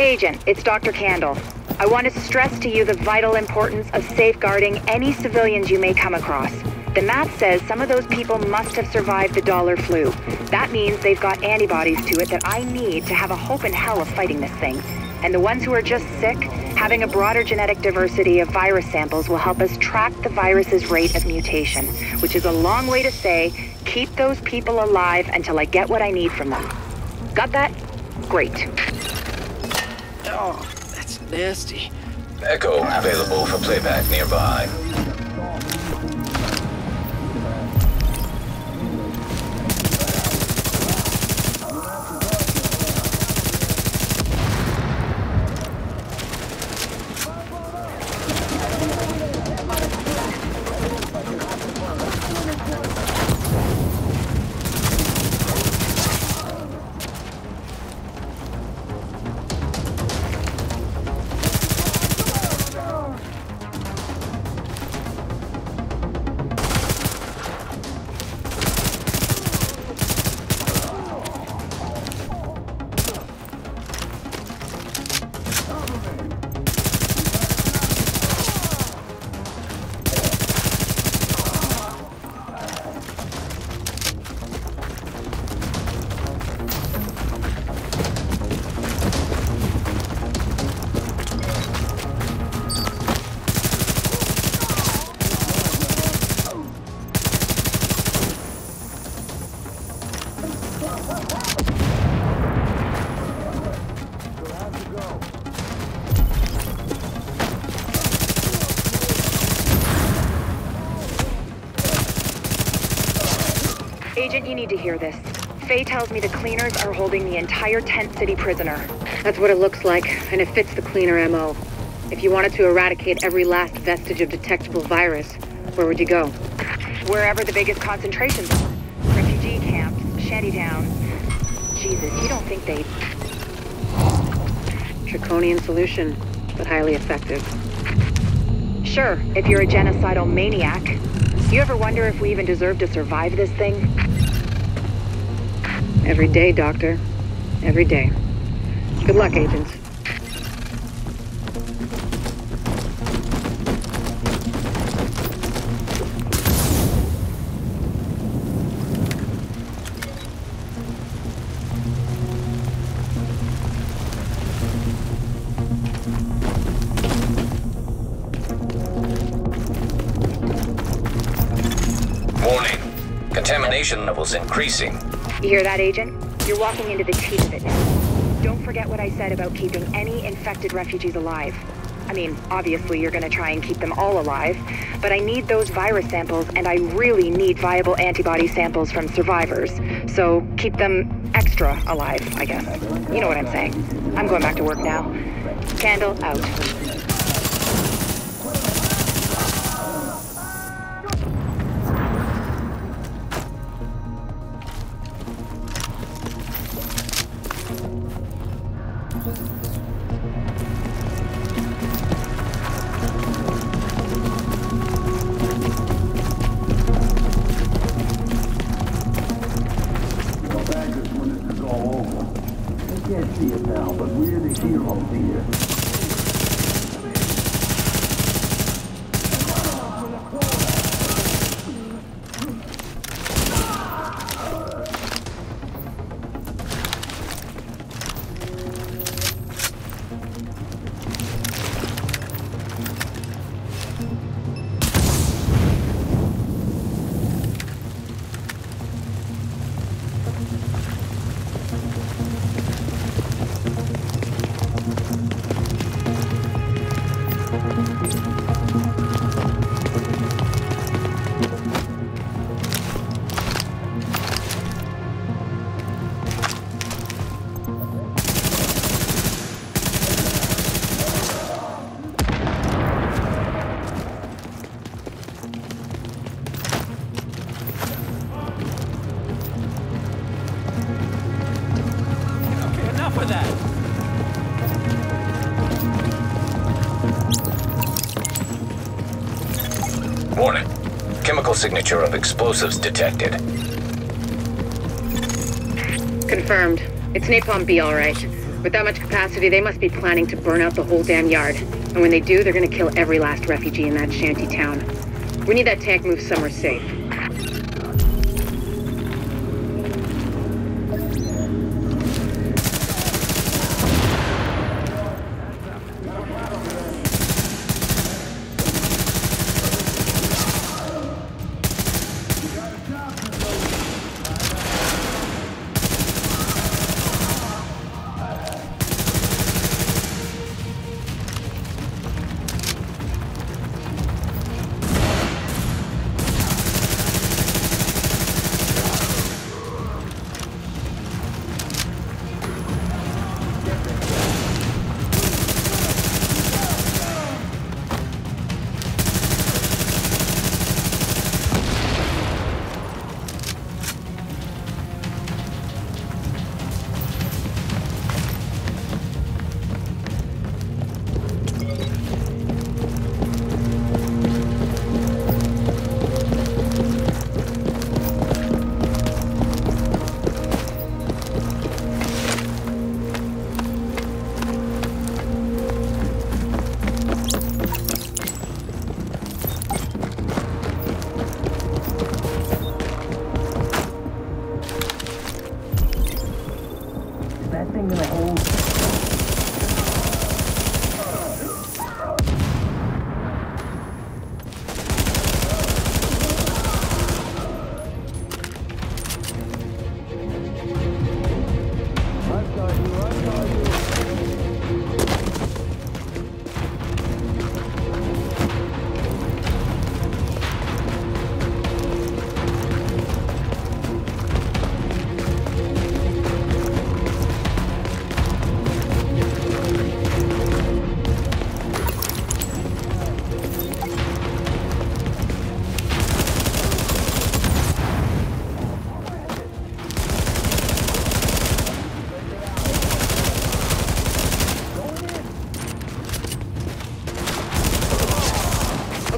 Agent, it's Dr. Kandel. I want to stress to you the vital importance of safeguarding any civilians you may come across. The map says some of those people must have survived the dollar flu. That means they've got antibodies to it that I need to have a hope in hell of fighting this thing. And the ones who are just sick, having a broader genetic diversity of virus samples will help us track the virus's rate of mutation, which is a long way to say, keep those people alive until I get what I need from them. Got that? Great. Oh, that's nasty. Echo available for playback nearby. Agent, you need to hear this. Faye tells me the cleaners are holding the entire Tent City prisoner. That's what it looks like, and it fits the cleaner MO. If you wanted to eradicate every last vestige of detectable virus, where would you go? Wherever the biggest concentrations are. Camps, shantytowns. Jesus, you don't think they'd... Draconian solution, but highly effective. Sure, if you're a genocidal maniac. You ever wonder if we even deserve to survive this thing? Every day, Doctor. Every day. Good luck, agents. Contamination levels increasing. You hear that, Agent? You're walking into the teeth of it now. Don't forget what I said about keeping any infected refugees alive. I mean, obviously you're gonna try and keep them all alive, but I need those virus samples and I really need viable antibody samples from survivors. So keep them extra alive, I guess. You know what I'm saying. I'm going back to work now. Kandel out. But we're the heroes Signature of explosives detected. Confirmed. It's Napalm B, all right. With that much capacity, they must be planning to burn out the whole damn yard. And when they do, they're gonna kill every last refugee in that shanty town. We need that tank moved somewhere safe.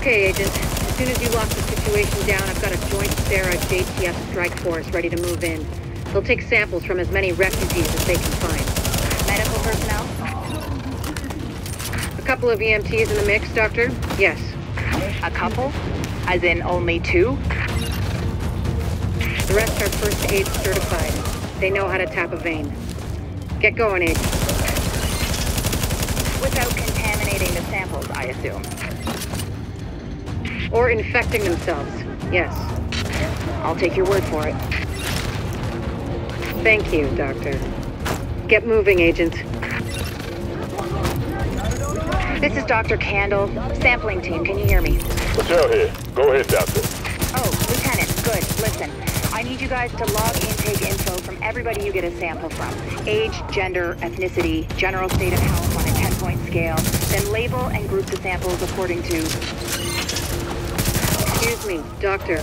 Okay, Agent. As soon as you lock the situation down, I've got a joint CERA JTF strike force ready to move in. They'll take samples from as many refugees as they can find. Medical personnel? A couple of EMTs in the mix, Doctor? Yes. A couple? As in only two? The rest are first aid certified. They know how to tap a vein. Get going, Agent. Without contaminating the samples, I assume. Or infecting themselves. Yes. I'll take your word for it. Thank you, Doctor. Get moving, Agent. This is Dr. Kandel, sampling team. Can you hear me? Patel here. Go ahead, Doctor. Oh, Lieutenant, good. Listen, I need you guys to log intake info from everybody you get a sample from. Age, gender, ethnicity, general state of health on a 10-point scale. Then label and group the samples according to... Me, Doctor.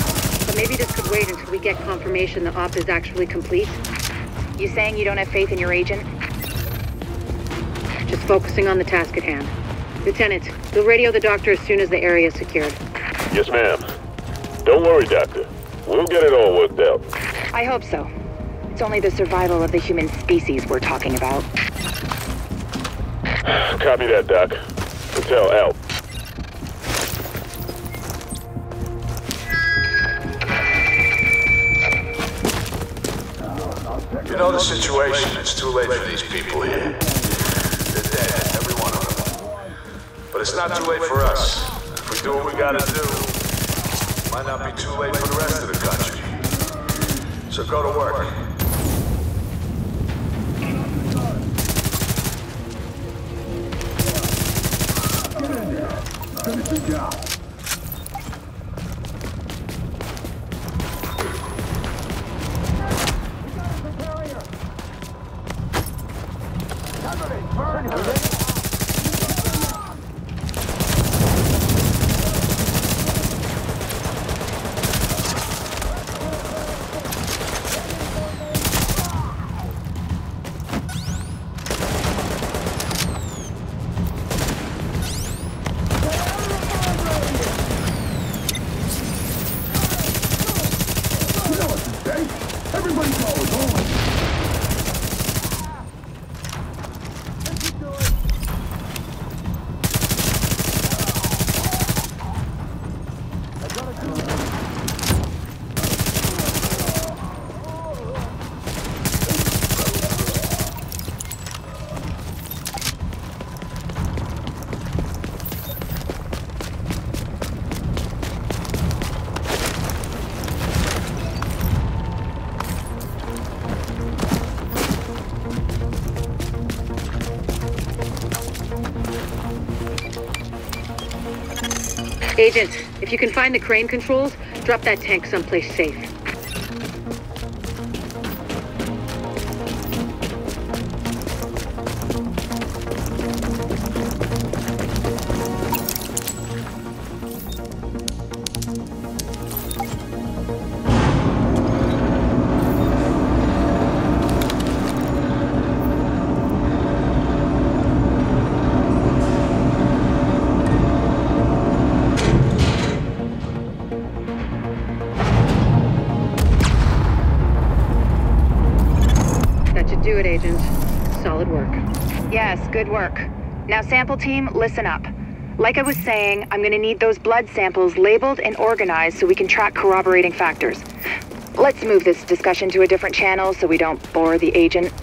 But maybe this could wait until we get confirmation the op is actually complete. You saying you don't have faith in your agent? Just focusing on the task at hand. Lieutenant, we'll radio the doctor as soon as the area is secured. Yes, ma'am. Don't worry, Doctor. We'll get it all worked out. I hope so. It's only the survival of the human species we're talking about. Copy that, Doc. Patel out. You know the situation. It's too late for these people here. They're dead, every one of them. But it's not too late for us. If we do what we gotta do, might not be too late for the rest of the country. So go to work. Finish the job. Burn her! Agent, if you can find the crane controls, drop that tank someplace safe. Good work. Now, sample team, listen up. Like I was saying, I'm gonna need those blood samples labeled and organized so we can track corroborating factors. Let's move this discussion to a different channel so we don't bore the agent.